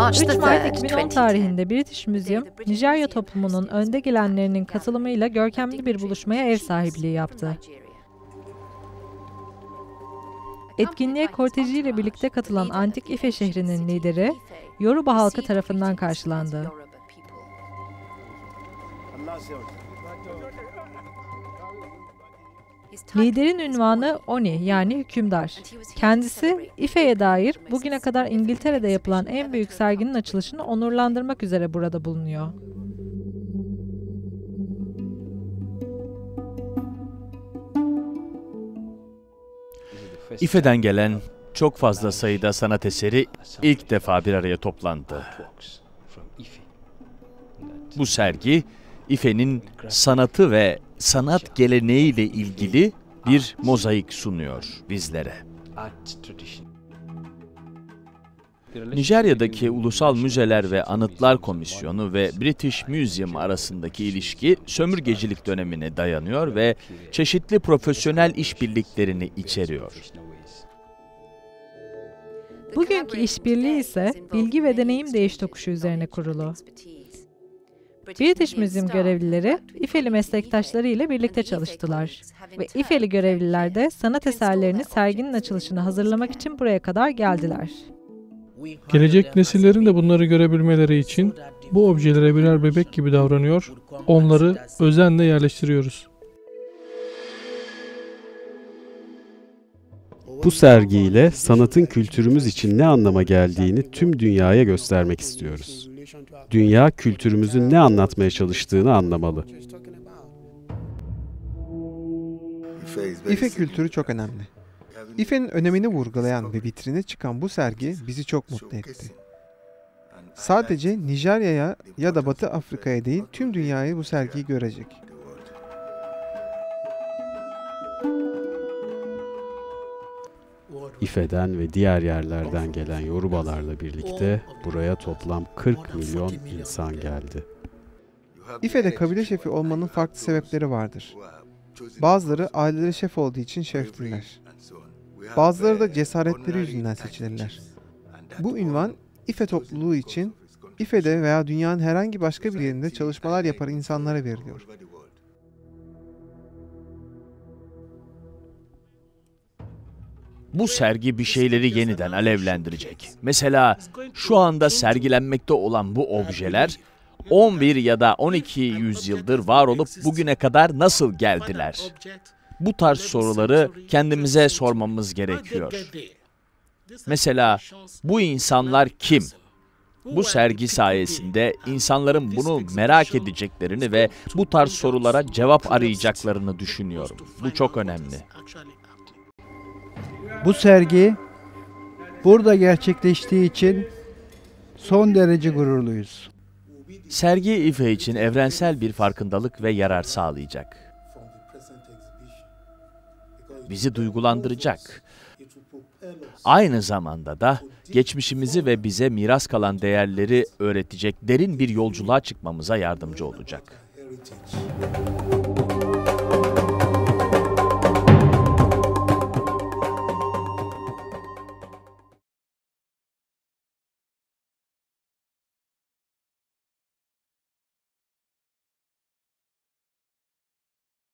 March 3 the Mart 3rd, 2010 2010. tarihinde British Museum, Nijerya toplumunun önde gelenlerinin katılımıyla görkemli bir buluşmaya ev sahipliği yaptı. Etkinliğe kortejiyle birlikte katılan antik İfe şehrinin lideri, Yoruba halkı tarafından karşılandı. Liderin ünvanı Oni yani hükümdar. Kendisi İfe'ye dair bugüne kadar İngiltere'de yapılan en büyük serginin açılışını onurlandırmak üzere burada bulunuyor. İFE'den gelen çok fazla sayıda sanat eseri ilk defa bir araya toplandı. Bu sergi İFE'nin sanatı ve sanat geleneğiyle ilgili bir mozaik sunuyor bizlere. Nijerya'daki Ulusal Müzeler ve Anıtlar Komisyonu ve British Museum arasındaki ilişki sömürgecilik dönemine dayanıyor ve çeşitli profesyonel işbirliklerini içeriyor. Bugünkü işbirliği ise bilgi ve deneyim değiş tokuşu üzerine kurulu. British Museum görevlileri İFE'li meslektaşları ile birlikte çalıştılar ve İFE'li görevliler de sanat eserlerini serginin açılışına hazırlamak için buraya kadar geldiler. Gelecek nesillerin de bunları görebilmeleri için bu objelere birer bebek gibi davranıyor, onları özenle yerleştiriyoruz. Bu sergiyle sanatın kültürümüz için ne anlama geldiğini tüm dünyaya göstermek istiyoruz. Dünya kültürümüzün ne anlatmaya çalıştığını anlamalı. İfe kültürü çok önemli. İFE'nin önemini vurgulayan ve vitrine çıkan bu sergi bizi çok mutlu etti. Sadece Nijerya'ya ya da Batı Afrika'ya değil tüm dünyayı bu sergiyi görecek. İFE'den ve diğer yerlerden gelen Yorubalarla birlikte buraya toplam 40 milyon insan geldi. İFE'de kabile şefi olmanın farklı sebepleri vardır. Bazıları aileleri şef olduğu için şeftirler. Bazıları da cesaretleri yüzünden seçilirler. Bu ünvan İFE topluluğu için İFE'de veya dünyanın herhangi başka bir yerinde çalışmalar yapan insanlara veriliyor. Bu sergi bir şeyleri yeniden alevlendirecek. Mesela şu anda sergilenmekte olan bu objeler 11 ya da 12 yüzyıldır var olup bugüne kadar nasıl geldiler? Bu tarz soruları kendimize sormamız gerekiyor. Mesela bu insanlar kim? Bu sergi sayesinde insanların bunu merak edeceklerini ve bu tarz sorulara cevap arayacaklarını düşünüyorum. Bu çok önemli. Bu sergi burada gerçekleştiği için son derece gururluyuz. Sergi İFE için evrensel bir farkındalık ve yarar sağlayacak. Bizi duygulandıracak. Aynı zamanda da geçmişimizi ve bize miras kalan değerleri öğretecek derin bir yolculuğa çıkmamıza yardımcı olacak.